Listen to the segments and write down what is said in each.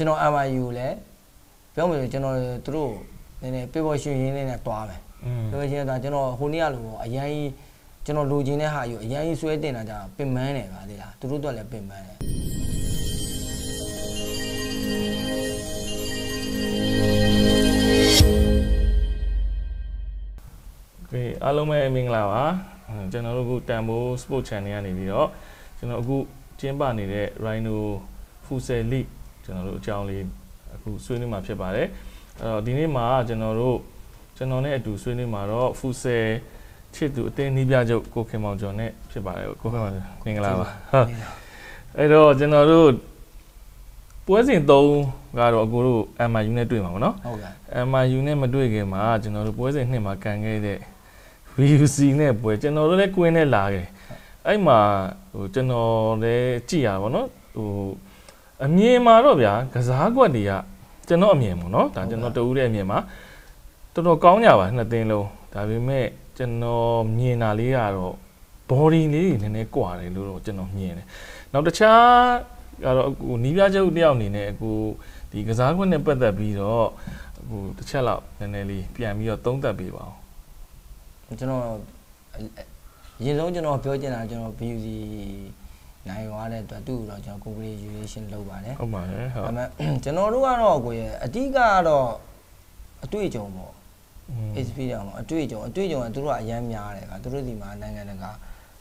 ကျွန်တော် MIU ကိုလည်းပြောမယ်ဆိုကျွန်တော်သူတို့နည်းနည်း paper ရှင်ရင်းလေးနဲ့တွားမယ်လိုချင်တာကျွန်တော်ဟိုနေ့ကလိုပေါ့အရန်ကြီးကျွန်တော်လိုချင်တဲ့ဟာယူအရန်ကြီးဆွဲတင်တာကြာပင်ပန်းတယ်ပါသေးလားသူတို့တော့လည်းပင်ပန်းတယ်ကဲအားလုံးပဲမင်္ဂလာပါကျွန်တော်တို့အခုတန်ဖိုး sport channel ကနေပြီးတော့ကျွန်တော်အခုကျင်းပနေတဲ့ Rhino Fusel League ကျွန်တော်တို့အကြောင်းလေးအခုဆွေးနွေးမှာဖြစ်ပါတယ်အဲ့တော့ဒီနေ့မှာကျွန်တော်တို့ကျွန်တော်နဲ့အတူဆွေးနွေးမှာတော့ Futsal ချစ်သူအတင်းနှီးပြချုပ်ကိုခင်မောင်ကျော်နဲ့ဖြစ်ပါတယ်ကိုခင်မောင်ကျော်မင်္ဂလာပါဟုတ်အဲ့တော့ကျွန်တော်တို့ပွဲစဉ်3ကတော့အကိုတို့ MIU နဲ့တွေ့မှာပေါ့နော်ဟုတ်ကဲ့ MIU နဲ့မတွေ့ခင်မှာကျွန်တော်တို့ပွဲစဉ်နှစ်မှာကန်ခဲ့တဲ့ VUC နဲ့ပွဲကျွန်တော်တို့လည်းကွင်းနဲ့လာခဲ့အဲ့မှာဟိုကျွန်တော်လည်းကြည့်ရပါဘောနော်ဟို အမြင်မှာတော့ဗျာကစားကွက်တွေကကျွန်တော်အမြင်ပေါ့နော်ဒါကျွန်တော်တူဦးတဲ့အမြင်မှာတော်တော်ကောင်းကြပါနှစ်သင်းလုံးဒါပေမဲ့ကျွန်တော်မြင်တာလေးကတော့ body လေးတွေနည်းနည်းကွာတယ်လို့တော့ကျွန်တော်မြင်တယ်နောက်တခြားကတော့အခုနီးပြချုပ်တယောက်အနေနဲ့အခုဒီကစားကွက်နဲ့ပတ်သက်ပြီးတော့အခုတစ်ချက်လောက်နည်းနည်းလေးပြန်ပြီးတော့သုံးသပ်ပေးပါအောင်ကျွန်တော်အအရင်ဆုံးကျွန်တော်ပြောချင်တာကျွန်တော် BUC နိုင်သွားတဲ့အတွက်သူ့ကိုတော့ကျွန်တော် congratulation လုပ်ပါတယ် ဟုတ်ပါတယ်ဟုတ် ဒါပေမဲ့ကျွန်တော်တို့ကတော့ကိုယ်ရဲ့အတိကတော့အတွေ့အကြုံပေါ့ อืม experience ပေါ့အတွေ့အကြုံအတွေ့အကြုံကသူတို့ကအရန်များတယ်ကသူတို့ဒီမှာနိုင်ငံတကာ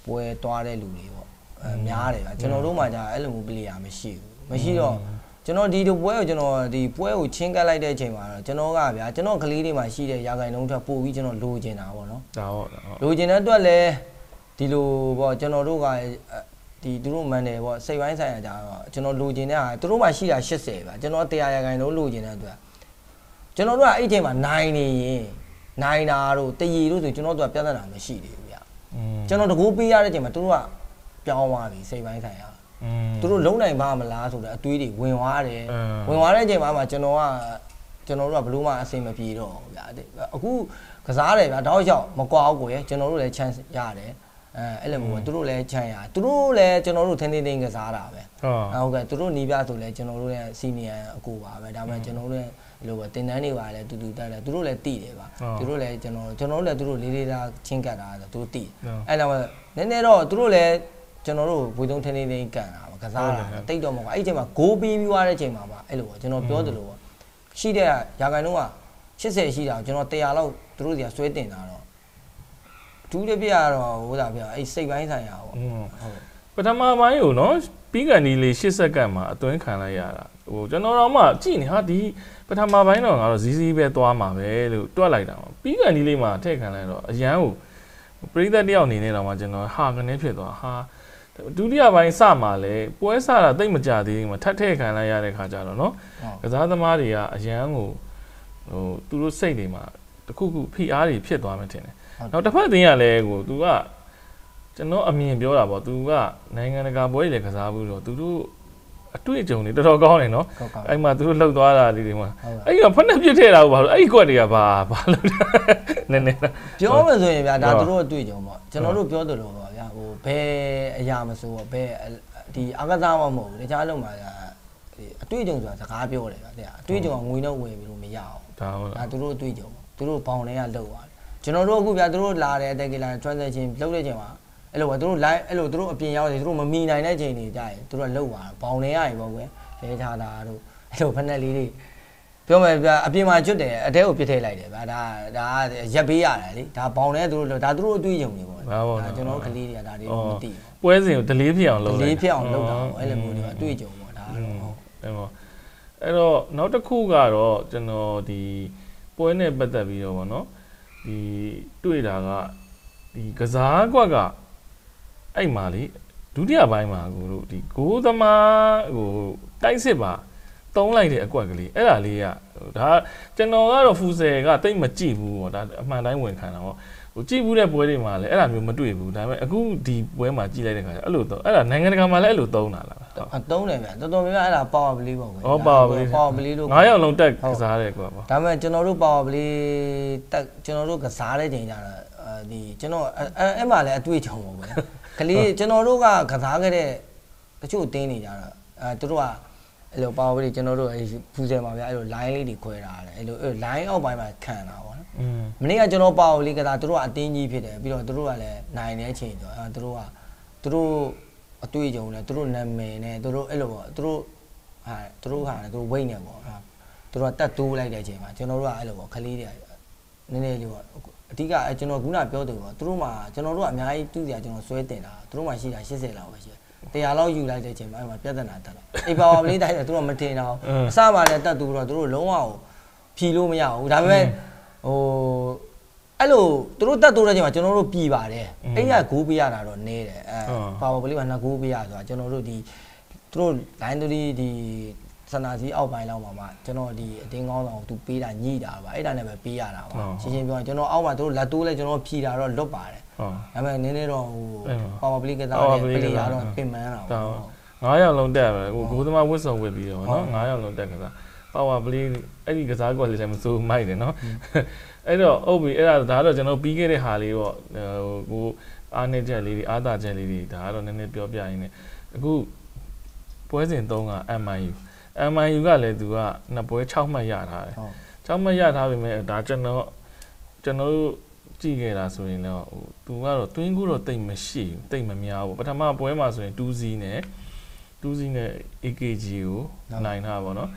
ပွဲသွားတဲ့လူတွေပေါ့အဲများတယ်ကကျွန်တော်တို့မှじゃအဲ့လိုမျိုး player မရှိဘူးမရှိတော့ကျွန်တော်ဒီပွဲကိုကျွန်တော်ဒီပွဲကိုချင်းကပ်လိုက်တဲ့အချိန်မှာတော့ကျွန်တော်ကဗျာကျွန်တော်ကလေးတွေမှာရှိတဲ့ရာဂိုင်လုံးထက်ပိုပြီးကျွန်တော်လိုချင်တာပေါ့နော် ဒါဟုတ်ဒါဟုတ် လိုချင်တဲ့အတွက်လည်းဒီလိုပေါ့ကျွန်တော်တို့က ဒီသူတို့မန်တယ်ပေါ့စိတ်ပိုင်းဆိုင်ရာကြတော့ကျွန်တော်လိုချင်တဲ့ဟာသူတို့မှရှိတာ80ပါကျွန်တော်100ရာခိုင်နှုန်းလိုချင်တဲ့အတွက်ကျွန်တော်တို့ကအဲ့ချိန်မှာနိုင်နေရင်နိုင်တာတို့တရီတို့ဆိုကျွန်တော်တို့ကပြဿနာမရှိသေးဘူးဗျကျွန်တော်တကူပေးရတဲ့အချိန်မှာသူတို့ကပြောင်းသွားပြီစိတ်ပိုင်းဆိုင်ရာသူတို့လုံနိုင်ပါမလားဆိုတဲ့အတွေးတွေဝင်သွားတယ်ဝင်သွားတဲ့အချိန်မှာကျွန်တော်ကကျွန်တော်တို့ကဘလို့မှအဆင်မပြေတော့ဗျာအခုကစားတယ်ဗျာတောက်လျှောက်မကွာဘူးကိုရကျွန်တော်တို့လည်း chance ရတယ် အဲအဲ့လိုမျိုးပဲသူတို့လည်း chance ရသူတို့လည်းကျွန်တော်တို့ထင်းထင်းထင်းကစားတာပဲဟုတ်ဟုတ်ကဲ့သူတို့နီးပြဆိုလည်းကျွန်တော်တို့ရဲ့ senior အကူပါပဲဒါပေမဲ့ကျွန်တော်တို့ရဲ့ဒီလိုပဲတင်တန်းတွေပါလည်းတူတူတက်တယ်သူတို့လည်းတည်တယ်ပါသူတို့လည်းကျွန်တော်ကျွန်တော်တို့လည်းသူတို့လေးလေးသားချင်းကတ်တာဆိုသူတို့တည်အဲ့တော့နည်းနည်းတော့သူတို့လည်းကျွန်တော်တို့ဘွေသုံးထင်းထင်းထင်းကန်တာပါကစားတာတိတ်တော့မဟုတ်အဲ့ဒီအချိန်မှာဂိုးပြီးပြီးသွားတဲ့အချိန်မှာပါအဲ့လိုပေါ့ကျွန်တော်ပြောသလိုပေါ့ရှိတဲ့ရာခိုင်နှုန်းက80ရှိတာကျွန်တော်100လောက်သူတို့စီကဆွဲတင်တာတော့ ဒူးတစ်ပြကတော့ဟိုဒါပြအဲ့စိတ်ပိုင်းဆိုင်ရာပေါ့อืมဟုတ်ပထမပိုင်းကိုနော်ပြီးကန်ဒီလေး80စက္ကန့်မှာအသွင်းခံလိုက်ရတာဟိုကျွန်တော်တော့မှကြည့်နေဟာဒီပထမပိုင်းတော့ငါတော့ဇီးဇီးပဲသွားမှာပဲလို့တွက်လိုက်တာပါပြီးကန်ဒီလေးမှာထည့်ခံလိုက်တော့အရန်ကိုပရိသတ်တယောက်အနေနဲ့တော့မှကျွန်တော်ဟာကနေဖြစ်သွားဟာဒုတိယပိုင်းစမှာလဲပွဲစတာတိတ်မကြသေးဘူးမှာထပ်ထည့်ခံလိုက်ရတဲ့ခါကျတော့နော်ကစားသမားတွေကအရန်ကိုဟိုသူတို့စိတ်တွေမှာတခုခုဖိအားတွေဖြစ်သွားမှထင်တယ်ဟုတ်။ နောက်တစ်ဖက်သင်းကလည်းကို तू ကကျွန်တော်အမြင်ပြောတာပေါ့ तू ကနိုင်ငံတကာပွဲတွေလည်းကစားဘူးတော့သူတို့အတွေ့အကြုံတွေတော်တော်ကောင်းတယ်နော်ကောက်ကောက်အဲ့မှာသူတို့လှုပ်သွားတာလေးတွေမှာဟုတ်ကဲ့အဲ့ကဖက်နဲ့ပြစ်ထည့်တာကိုဘာလို့အဲ့ဒီကွက်တွေကဘာဘာလို့လဲနည်းနည်းလားပြောမယ်ဆိုရင်ဗျာဒါဟုတ်သူတို့အတွေ့အကြုံပေါ့ကျွန်တော်တို့ပြောသလိုပါဗျာဟိုဘယ်အရာမဆိုပေါ့ဘယ်ဒီအကစားမှမဟုတ်ဘူးတခြားလုံးမှာဒါဒီအတွေ့အကြုံဆိုတာစကားပြောတယ်ဗျာတဲ့အတွေ့အကြုံကငွေနဲ့ဝယ်ပြီးလို့မရအောင်ဒါဟုတ်ဒါသူတို့အတွေ့အကြုံပေါ့သူတို့ဘောင်တွေကလောက်သွားတယ် ကျွန်တော်တို့အခုဗျာသူတို့လာတဲ့အတက်ကလာ transaction လုပ်တဲ့ချိန်မှာအဲ့လိုပဲသူတို့ live အဲ့လိုသူတို့အပြင်ရောက်တယ်သူတို့မမီနိုင်တဲ့ချိန်တွေကြာရင်သူတို့ကလောက်သွားတယ်ဘောင်တွေရရင်ပေါ့ကွယ်လဲချတာတို့အဲ့လိုဖက်နဲ့လေးတွေပြောမယ်ဗျာအပြင်မှာကျွတ်တယ်အတဲကိုပြစ်ထည့်လိုက်တယ်ဗျာဒါဒါရက်ပေးရတယ်လေဒါဘောင်နဲ့သူတို့ဒါသူတို့အတွေ့အကြုံတွေပေါ့ဒါပေါ့နော်ကျွန်တော်တို့ကလေးတွေကဒါတွေတော့မသိဘူးပွဲစဉ်ကိုဒလေးဖြစ်အောင်လုပ်လိုက်လေးဖြစ်အောင်လုပ်တာပေါ့အဲ့လိုမျိုးတွေကအတွေ့အကြုံပေါ့ဒါอืကတော့มအဲ့တော့အဲ့တော့နောက်တစ်ခုကတော့ကျွန်တော်ဒီပွဲနဲ့ပတ်သက်ပြီးတော့ဗောနော် ဒီတွေ့တာကဒီကစားကွက်ကအဲ့မှာလေဒုတိယပိုင်းမှာကိုတို့ဒီဂိုးသမားဟိုတိုက်စစ်ပါတုံးလိုက်တဲ့အကွက်ကလေးအဲ့ဒါလေးကဟိုဒါကျွန်တော်ကတော့ဖူဆယ်ကတိတ်မကြည့်ဘူးဗောဒါအမှန်တိုင်းဝင်ခံတာဗော ဟိုကြည့်ဘူးတဲ့ပွဲတွေမှာလည်းအဲ့ဒါမျိုးမတွေ့ဘူးဒါပေမဲ့အခုဒီပွဲမှာကြည့်လိုက်တဲ့ခါကျအဲ့လိုတော့အဲ့ဒါနိုင်ငံတကာမှာလည်းအဲ့လိုသုံးတာလားဟုတ်အတုံးတယ်ဗျာတော်တော်များများအဲ့ဒါ power play ပေါ့ကွယ်ဩပါဝလေး power play လို့ငါးယောက်လုံးတက်ကစားတယ်ကွာပေါ့ဒါပေမဲ့ကျွန်တော်တို့ power play တက်ကျွန်တော်တို့ကစားတဲ့ချိန်ကျတော့အဲဒီကျွန်တော်အဲ့အဲ့အဲ့မှာလည်းအတွေ့အကြုံပေါ့ကွယ်ကလေးကျွန်တော်တို့ကကစားခဲ့တဲ့တချို့တင်းနေကြတော့အဲသူတို့ကအဲ့လိုပါဝါလေးကျွန်တော်တို့အဲ့ဖူးဆယ်မှာဗျာအဲ့လို line လေးတွေခွဲထားတယ်အဲ့လို line အောက်ပိုင်းမှာခံတာပေါ့နော်อืม မနေ့ကကျွန်တော်ပါဝါလေးကသာသူတို့ကအတင်းကြီးဖြစ်တယ်ပြီးတော့သူတို့ကလည်းနိုင်တဲ့အချိန်ဆိုအဲသူတို့ကသူတို့အတွေ့အကြုံနဲ့သူတို့နာမည်နဲ့သူတို့အဲ့လိုပေါ့သူတို့ဟာသူတို့ဟာသူတို့ဝိတ်နေပေါ့သူတို့ကတက်တိုးလိုက်တဲ့အချိန်မှာကျွန်တော်တို့ကအဲ့လိုပေါ့ခလေးတွေနည်းနည်းလေးပေါ့အဓိကအဲကျွန်တော်ခုနပြောတယ်ပေါ့သူတို့မှာကျွန်တော်တို့ကအများကြီးတူးစရာကျွန်တော်ဆွဲတင်တာသူတို့မှာရှိတာ80လောက်ပဲရှိတယ်တရားလောက်ယူလိုက်တဲ့အချိန်မှာအဲ့မှာပြဿနာတက်တော့အိပါဝါပလေးတိုင်းတယ်သူတို့မထင်တော့အစမှလည်းတက်သူတော့သူတို့လုံးဝဖြီလို့မရဘူးဒါပေမဲ့ ဟိုအဲ့လိုသူတို့တက်တိုးတဲ့အချိန်မှာကျွန်တော်တို့ပြည်ပါတယ်အဲ့ရဂိုးပေးရတာတော့နည်းတယ်အဲပါဝါပလေးကနှစ်ဂိုးပေးရဆိုတာကျွန်တော်တို့ဒီသူတို့ line 3ဒီစန္ဒာစီအောက်ပိုင်းလောက်မှာမှကျွန်တော်ဒီအတင်းကောင်းဆောင်သူပေးတာညှိတာပါအဲ့ဒါနဲ့ပဲပေးရတာပါရှင်းရှင်းပြောရင်ကျွန်တော်အောက်မှာသူတို့လက်တိုးလဲကျွန်တော်ဖြီတာတော့လွတ်ပါတယ်ဟုတ်ဒါပေမဲ့နည်းနည်းတော့ဟိုပါဝါပလီကသားနဲ့ပလီယာတော့ပင်မန်းတာပေါ့9ယောက်လုံးတက်ပဲဟိုဂိုးသမားဝစ်စုံဝစ်ပြီးတော့နော်9ယောက်လုံးတက်ကစား ပါဝါပလီအဲ့ဒီကစားကွက်လေးလည်းမစိုးမိုက်တယ်နော်အဲ့တော့အုပ်ပြီးအဲ့ဒါဒါတော့ကျွန်တော်ပြီးခဲ့တဲ့ဟာလေးပေါ့ဟိုကိုအားနေချက်လေးတွေအားသာချက်လေးတွေဒါကတော့နည်းနည်းပြောပြရင်းနဲ့အခုပွဲစဉ်3က MIU MIU ကလည်းသူကနှစ်ပွဲ6မှတ်ရထားတယ်6မှတ်ရထားပေမဲ့ဒါကျွန်တော်ကျွန်တော်တို့ကြည့်ခဲ့တာဆိုရင်တော့ဟိုသူကတော့ twin ကိုတော့တိတ်မရှိဘူးတိတ်မများဘူးပထမပွဲမှာဆိုရင် 2C နဲ့ 2C နဲ့ AKG ကိုနိုင်ထားပါတော့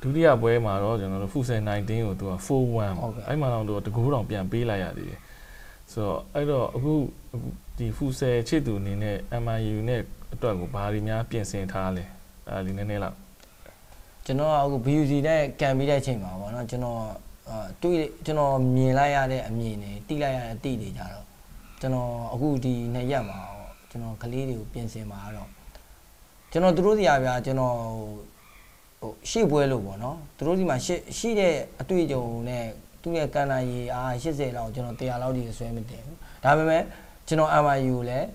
ဒုတိယပွဲမှာတော့ကျွန်တော်တို့ Fusen 19ကိုသူက4-1အဲ့မှာတော့သူတကူတောင်ပြန်ပေးလိုက်ရသေးတယ်ဆိုတော့အဲ့တော့အခုဒီ Fusen ချစ်သူအနေနဲ့ MIU နဲ့အတွက်ကိုဘာတွေများပြင်ဆင်ထားလဲအဲ့ဒီနည်းနည်းလောက်ကျွန်တော်ကအခု BUC နဲ့ကန်ပြီးတဲ့အချိန်မှာပေါ့နော်ကျွန်တော်အာတွေးကျွန်တော်မြင်လိုက်ရတဲ့အမြင်တွေတိလိုက်ရတဲ့အတိတွေကြတော့ကျွန်တော်အခုဒီနှစ်ရက်မှာကျွန်တော်ကလေးတွေကိုပြင်ဆင်มาတော့ကျွန်တော်တို့စီရဗျာကျွန်တော် ဟိုရှေ့ပွဲလို့ပေါ့နော်တို့စီမှာရှေ့ရှိတဲ့အတွေ့အကြုံနဲ့သူ့ရဲ့ကန်နာရီအား80လောက်ကျွန်တော်100လောက်ဒီဆွဲမတင်ဘူးဒါပေမဲ့ကျွန်တော် MIU ကိုလည်း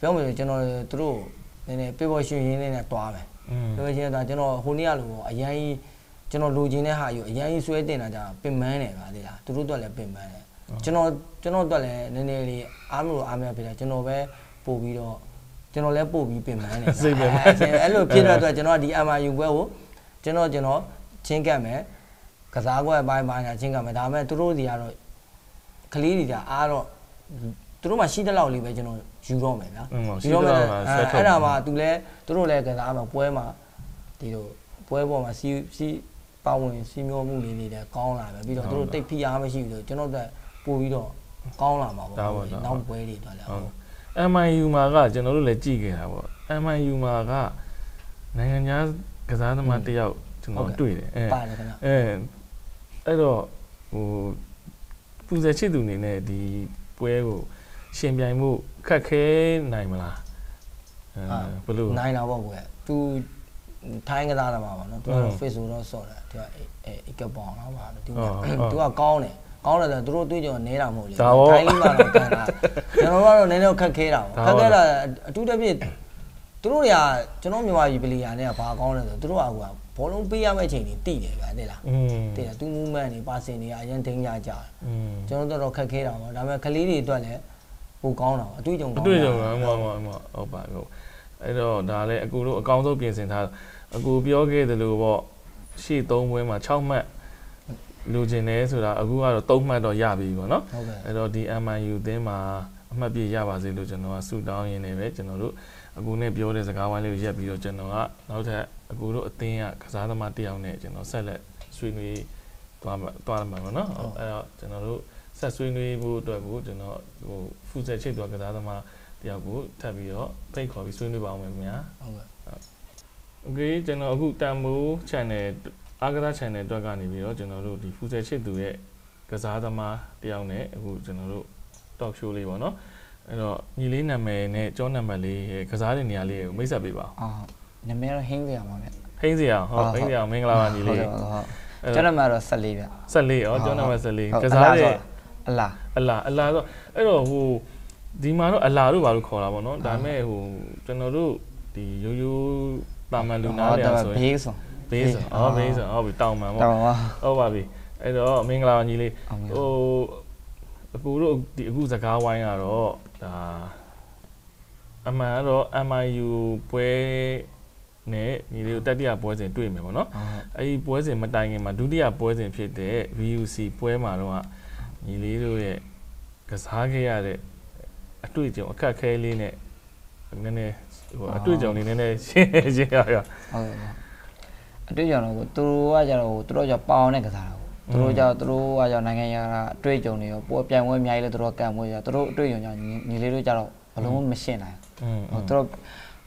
ပြောမယ်ဆိုကျွန်တော်တို့နည်းနည်းပေပေါ်ရှင်ရင်းလေးနဲ့တွားမယ်ပြောချင်တာကျွန်တော်ဟိုနေ့ကလို့အရင်ကျွန်တော်လိုချင်တဲ့ဟာယူအရင်ဆွဲတင်တာじゃပင်မန်းတယ်ပါသေးလားသူတို့တော့လည်းပင်မန်းတယ်ကျွန်တော်ကျွန်တော်တော့လည်းနည်းနည်းလေးအားမလို့အားမရဖြစ်တယ်ကျွန်တော်ပဲပို့ပြီးတော့ကျွန်တော်လည်းပို့ပြီးပင်မန်းတယ်စိတ်ပဲအဲ့လိုဖြစ်တဲ့အတွက်ကျွန်တော်ဒီ MRU ဘွဲကို ကျွန်တော်ကျွန်တော်ချင်းကပ်မယ်ကစားကွက်အပိုင်းပိုင်းညာချင်းကပ်မယ်ဒါပေမဲ့သူတို့စီကတော့ကလေးတွေကအားတော့သူတို့မှရှိတဲ့လောက်လေးပဲကျွန်တော်ယူတော့မယ်ဗျာယူတော့မယ်အဲ့ဒါမှသူလည်းသူတို့လည်းကစားမှာပွဲမှာဒီလိုပွဲပေါ်မှာစီစီပါဝင်စီမျောမှုလေးတွေလည်းကောင်းလာပဲပြီးတော့သူတို့တိတ်ဖိအားမရှိဘူးဆိုကျွန်တော်တို့ပို့ပြီးတော့ကောင်းလာမှာပေါ့နောက်ပွဲတွေတော့လည်းဟုတ် MIU မှာကကျွန်တော်တို့လည်းကြည့်ခဲ့တာပေါ့ MIU မှာကနိုင်ငံခြား ကစားသမားတယောက်ကျွန်တော်တွေ့တယ်အဲပါတယ်ခင်ဗျအဲအဲ့တော့ဟိုပူဇေချစ်သူအနေနဲ့ဒီပွဲကိုရှင်ပြိုင်မှုခက်ခဲနိုင်မလားအဲဘယ်လိုနိုင်တာပေါ့ကွယ်သူထိုင်းကစားသမားပါနော်သူကတော့ Facebook တော့ဆော့တယ်သူကအဲအကပောင်တော့ပါသူကသူကကောင်းတယ်ကောင်းတယ်ဆိုသူတို့တွေးကြနေတာမဟုတ်လေထိုင်းလေးမှာတော့ကန်တာကျွန်တော်ကတော့နည်းနည်းခက်ခဲတာပေါ့ခက်ခဲတာအထူးတစ်ပြည့် သူတို့တွေကကျွန်တော်မြန်မာပြည်ပလီယာနဲ့ဘာကောင်းလဲဆိုသူတို့ကဟိုဘောလုံးပေးရမယ့်အချိန်တွေတိတယ်ဗျာတဲ့လားတိတယ်သူ movement တွေပါစင်တွေအရင်တင်းကြကြကျွန်တော်တို့တော့ခက်ခဲတာပေါ့ဒါပေမဲ့ကလေးတွေအတွက်လည်းပိုကောင်းတာပေါ့အတွေ့အကြုံကောင်းအတွေ့အကြုံကမှမှမှဟုတ်ပါဟုတ်အဲ့တော့ဒါလည်းအကူတို့အကောင်းဆုံးပြင်ဆင်ထားအကူပြောခဲ့သလိုပေါ့ရှေ့3ပွဲမှာ6မှတ်လိုချင်တယ်ဆိုတာအခုကတော့3မှတ်တော့ရပြီပေါ့နော်အဲ့တော့ဒီ MIU အသင်းမှာအမှတ်ပြရပါစေလို့ကျွန်တော်ကဆုတောင်းရင်းနေပဲကျွန်တော်တို့ အကူနဲ့ပြောတဲ့စကားဝိုင်းလေးကိုရက်ပြီးတော့ကျွန်တော်ကနောက်ထပ်အကူတို့အသင်းကကစားသမားတယောက်နဲ့ကျွန်တော်ဆက်လက်ဆွေးနွေးသွားမှာသွားမှာပေါ့နော်အဲ့တော့ကျွန်တော်တို့ဆက်ဆွေးနွေးဖို့အတွက်ကိုကျွန်တော်ဟိုဖူဆက်ချိတ်သွားကစားသမားတယောက်ကိုထပ်ပြီးတော့ဖိတ်ခေါ်ပြီးဆွေးနွေးပါအောင်မယ်ခင်ဗျာဟုတ်ကဲ့โอเคကျွန်တော်အခုတန်မိုး channel အားကစား channel အတွက်ကနေပြီးတော့ကျွန်တော်တို့ဒီဖူဆက်ချစ်သူရဲ့ကစားသမားတယောက်နဲ့အခုကျွန်တော်တို့ talk show လေးပေါ့နော် အဲ့တော့ညီလေးနာမည်နဲ့ကျောင်းနံပါတ်လေးကစားတဲ့နေရာလေးကိုမိတ်ဆက်ပေးပါအာနာမည်တော့ဟင်းစရာပါဗျဟင်းစရာဟုတ်ဟင်းစရာမင်္ဂလာပါညီလေးဟုတ်ဟုတ်ကျောင်းနံပါတ်တော့14ဗျ14ရောကျောင်းနံပါတ်14ကစားတဲ့အလားအလားအလားဆိုအဲ့တော့ဟိုဒီမှာတော့အလားတို့ဘာလို့ခေါ်တာပေါ့နော်ဒါပေမဲ့ဟိုကျွန်တော်တို့ဒီရိုးရိုးတာမန်လူနာတွေဆိုရင်ဘေးဆိုဘေးဆိုအော်ဘေးဆိုဟုတ်ပြီတောင်မှန်ပေါ့တောင်ပါဟုတ်ပါပြီအဲ့တော့မင်္ဂလာပါညီလေးဟို အကူတို့ဒီအခုစကားဝိုင်းကတော့ဒါအမှန်တော့ MIU ပွဲနဲ့ညီလေးတို့တတိယပွဲစဉ်တွေ့မယ်ပေါ့နော်အဲ့ဒီပွဲစဉ်မတိုင်ခင်မှာဒုတိယပွဲစဉ်ဖြစ်တဲ့ VUC ပွဲမှာတော့ညီလေးတို့ရဲ့ကစားခဲ့ရတဲ့အတွေ့အကြုံအခက်အခဲလေးနဲ့နည်းနည်းဟိုအတွေ့အကြုံလေးနည်းနည်းရှင်းရှင်းရရဟုတ်ကဲ့အတွေ့အကြုံတော့ကိုသူတို့ကကြတော့သူတို့ကပေါအောင်နဲ့ကစားတာကို သူတို့ကြောင့်သူတို့ကကြောင့်နိုင်ငံရတာအတွေ့အကြုံတွေရောပိုပြိုင်ပွဲအများကြီးလဲသူတို့ကံပွဲရသူတို့အတွေ့အကြုံကြောင့်ညီလေးတို့ကြတော့ဘလုံးမရှင်းနိုင်ဘူးသူတို့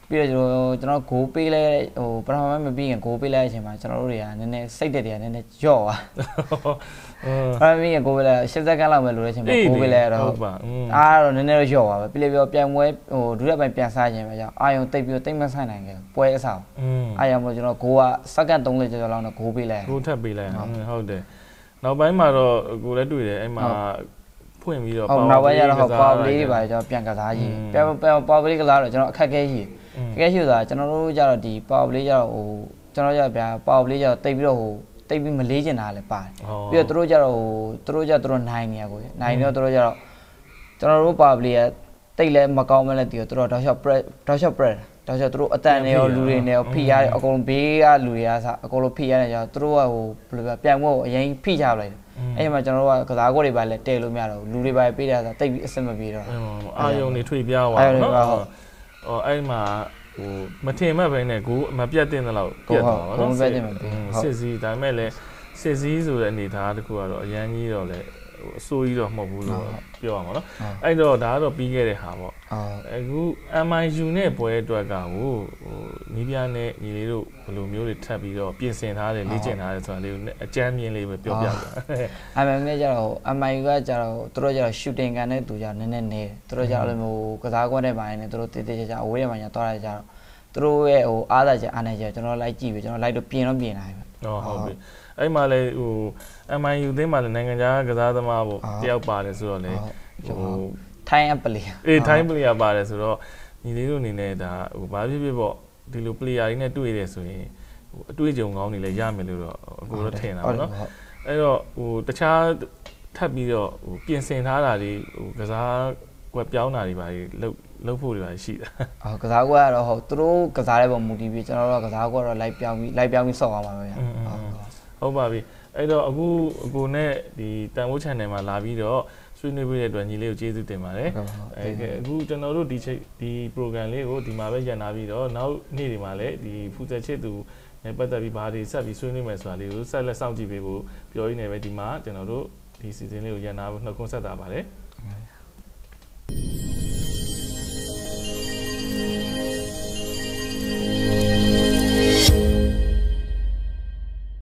ပြီးတော့ကျွန်တော်ဂိုးပေးလဲဟိုပထမပိုင်းမပြီးရင်ဂိုးပေးလဲအချိန်မှာကျွန်တော်တို့တွေကနည်းနည်းစိတ်တက်တွေကနည်းနည်းကြော့သွား။အဲမပြီးရင်ဂိုးပေးလဲ80စက္ကန့်လောက်ပဲလိုတဲ့အချိန်မှာဂိုးပေးလဲတော့အားတော့နည်းနည်းတော့ကြော့သွားပဲ။ပြီးလေပြောပြန်ပွဲဟိုဒုတိယပိုင်းပြန်စားခြင်းပဲကြောင့်အာယုံတိတ်ပြီးတိတ်မဆိုင်နိုင်ခဲ့ပွဲအဆောင်။အဲရမလို့ကျွန်တော်ဂိုးကစက္ကန့်30ကျော်လောက်နဲ့ဂိုးပေးလဲ။ဂိုးထပ်ပေးလဲ။ဟုတ်တယ်။ နောက်ပိုင်းမှာတော့ကိုလည်းတွေ့တယ်အဲ့မှာဖွင့်ပြီးတော့ဟုတ်နောက်ပိုင်းကျတော့ဟောပါဝလေးတွေပါကျွန်တော်ပြန်ကစားကြည့်ပြန်ပြန်ပါဝလေးကစားတော့ကျွန်တော်အခက်ခဲကြီးအခက်ခဲရှိဆိုတာကျွန်တော်တို့ကျတော့ဒီပါဝလေးကျတော့ဟိုကျွန်တော်ကျတော့ဗျာပါဝလေးကျတော့တိတ်ပြီးတော့ဟိုတိတ်ပြီးမလေးကျင်တာလည်းပါတယ်ပြီးတော့သူတို့ကျတော့ဟိုသူတို့ကျတော့သူတို့နိုင်နေရကိုနိုင်နေတော့သူတို့ကျတော့ကျွန်တော်တို့ပါဝလေးကတိတ်လည်းမကောင်းမလဲတည်တော့သူတို့တော့ shot press တော့ shot press တော့ဆိုသူတို့အတန်တွေရောလူတွေနဲ့ရောဖိရတယ်အကုန်လုံးဘေးကလူတွေကစအကုန်လုံးဖိရတယ်ကျတော့သူတို့ကဟိုဘယ်လိုပြောပြန်ဖို့အရင်ဖိကြလိုက်တယ်အဲ့ဒီမှာကျွန်တော်တို့ကကစားကွက်တွေပါလဲတဲလို့မရတော့ဘူးလူတွေပါပေးတာဆိုတိတ်ပြီးအဆင်မပြေတော့အာယုံနေထွေပြားသွားအာယုံတွေနော်ပါဟုတ်ဟောအဲ့မှာဟိုမထင်မှတ်ပဲနဲ့ကိုမပြတ်တင်တဲ့လောက်ပြတ်သွားပါဟုတ်နော်ဟုတ်မပြတ်တင်မှပြတ်ဟုတ်စစ်စည်းဒါပေမဲ့လည်းစစ်စည်းဆိုတဲ့အနေအထားတစ်ခုကတော့အရန်ကြီးတော့လေဟိုအစိုးကြီးတော့မဟုတ်ဘူးလို့ပြောရမှာနော်အဲ့တော့ဒါကတော့ပြီးခဲ့တဲ့ဟာပေါ့ အော်အခု MIU နဲ့ပွဲအတွက်ကဟိုဟိုနီးပြနဲ့ညီလေးတို့ဘယ်လိုမျိုးတွေထပ်ပြီးတော့ပြင်ဆင်ထားတယ်လေ့ကျင့်ထားတယ်ဆိုတာလေးကိုအကြမ်းမြင်လေးပဲပြောပြပါအမှန်နဲ့ကျတော့ MIU ကကျတော့သူတို့ကျတော့ shooting ကန်တဲ့သူကျနည်းနည်းနေတယ်သူတို့ကျတော့အဲ့လိုမျိုးကစားကွက်တဲ့ပိုင်းနဲ့သူတို့တေးတေးချာချာအဝေးထဲမှာညာတော့ရကြတော့သူတို့ရဲ့ဟိုအားသာချက်အားနေချက်ကျွန်တော်လိုက်ကြည့်ပြီကျွန်တော်လိုက်တော့ပြင်တော့ပြင်နိုင်ပဲဟုတ်ဟုတ်ပြီအဲ့မှာလေဟို MIU သင်းမှာလည်းနိုင်ငံခြားကစားသမားပေါ့တယောက်ပါတယ်ဆိုတော့လေဟို ထိုင်းအပလီအေး time player ပါတယ်ဆိုတော့ညီလေးတို့အနေနဲ့ဒါဟိုဘာဖြစ်ဖြစ်ပေါ့ဒီလို player တွေနဲ့တွေ့ရတယ်ဆိုရင်ဟိုအတွေ့အကြုံကောင်းတွေလည်းရမယ်လို့တော့အကိုတော့ထင်တာပေါ့နော်အဲ့တော့ဟိုတခြားထပ်ပြီးတော့ဟိုပြင်ဆင်ထားတာတွေဟိုကစားကွက်ပြောင်းတာတွေပါလှုပ်လှုပ်ဖို့တွေပါရှိတာအော်ကစားကွက်ကတော့ဟုတ်သူတို့ကစားတဲ့ပုံမူတည်ပြီးကျွန်တော်တို့ကကစားကွက်တော့လိုက်ပြောင်းပြီးလိုက်ပြောင်းပြီးဆော့အောင်ပါပဲဗျာဟုတ်ဟုတ်ပါပြီအဲ့တော့အခုအကိုနဲ့ဒီတန်ဖိုး channel မှာလာပြီးတော့ ဆွေးနွေးပေးတဲ့အတွက်ညီလေးကိုကျေးဇူးတင်ပါတယ်အဲအခုကျွန်တော်တို့ဒီချိန်ဒီ program လေးကိုဒီမှာပဲရန်နာပြီးတော့နောက်နေ့တွေမှာလည်းဒီဖူဇက်ချစ်သူနဲ့ပတ်သက်ပြီးဘာတွေဆက်ပြီးဆွေးနွေးမယ်ဆိုတာလေးကိုဆက်လက်စောင့်ကြည့်ပေးဖို့ပြောရင်းနေပဲဒီမှာကျွန်တော်တို့ဒီ season လေးကိုရန်နာဖို့နှုတ်ခွန်းဆက်တာပါတယ်